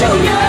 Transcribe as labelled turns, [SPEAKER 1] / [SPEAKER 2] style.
[SPEAKER 1] show you.